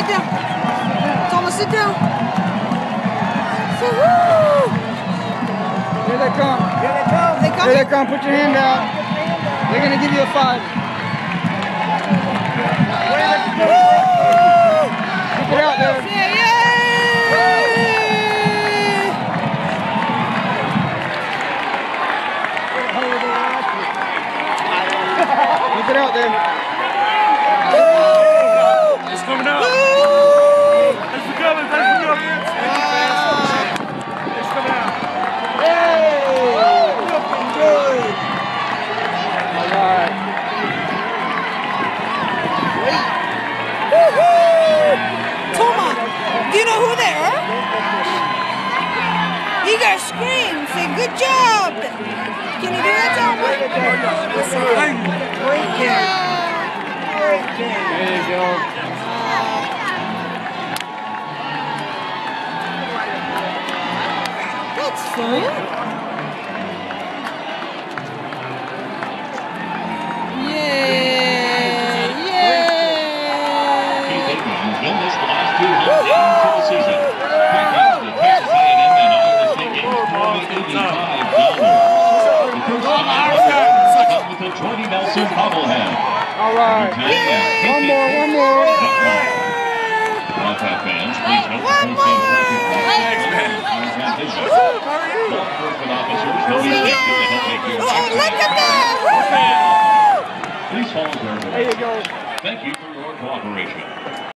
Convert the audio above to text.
sit down. Thomas, sit down. Say woo! Here they come. Here they come. They Here they come. Put your hand out. They're gonna give you a five. Keep it out there. Yeah, yay! Keep it out there. You scream, say good job. Can you do that, you. Great game. Great game. There you go. That's fun. Yeah, yeah. Keith Nelson bobblehead. All right. One more. One more. Wildcat fans, please help the One post-game more. traffic lights. Wildcat vision. Law enforcement officers will be sent to help make your Oh, look at that! Please follow There you go. Thank you for your cooperation.